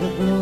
the blue